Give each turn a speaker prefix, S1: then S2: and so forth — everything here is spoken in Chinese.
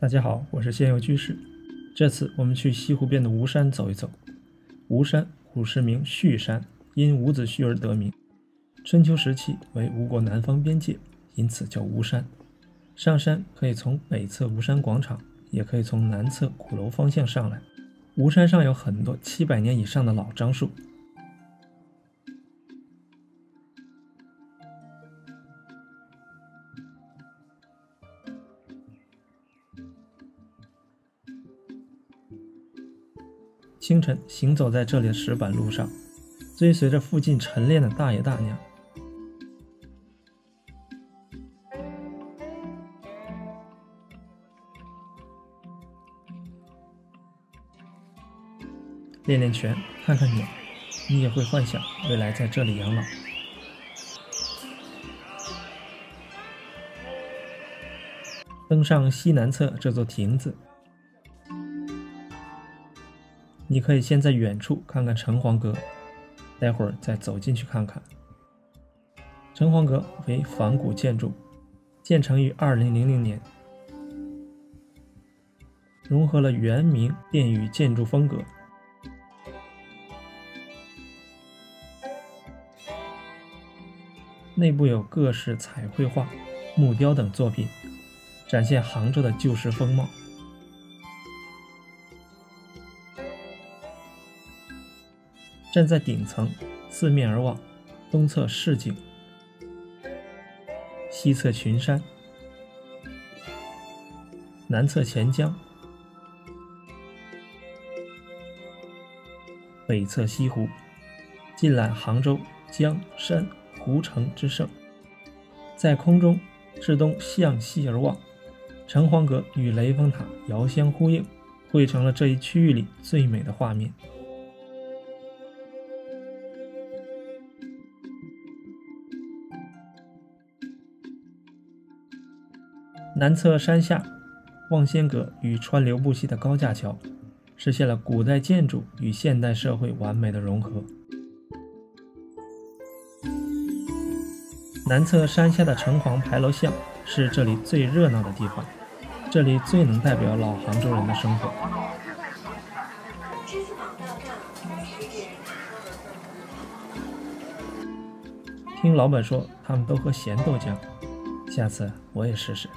S1: 大家好，我是仙游居士。这次我们去西湖边的吴山走一走。吴山古时名旭山，因伍子胥而得名。春秋时期为吴国南方边界，因此叫吴山。上山可以从北侧吴山广场，也可以从南侧鼓楼方向上来。吴山上有很多七百年以上的老樟树。清晨，行走在这里的石板路上，追随着附近晨练的大爷大娘。练练拳，看看鸟，你也会幻想未来在这里养老。登上西南侧这座亭子。你可以先在远处看看城隍阁，待会儿再走进去看看。城隍阁为仿古建筑，建成于二零零零年，融合了元明殿宇建筑风格，内部有各式彩绘画、木雕等作品，展现杭州的旧时风貌。站在顶层，四面而望，东侧市井，西侧群山，南侧钱江，北侧西湖，尽览杭州江山湖城之胜。在空中，至东向西而望，城隍阁与雷峰塔遥相呼应，绘成了这一区域里最美的画面。南侧山下，望仙阁与川流不息的高架桥，实现了古代建筑与现代社会完美的融合。南侧山下的城隍牌楼巷是这里最热闹的地方，这里最能代表老杭州人的生活。听老板说，他们都喝咸豆浆，下次我也试试。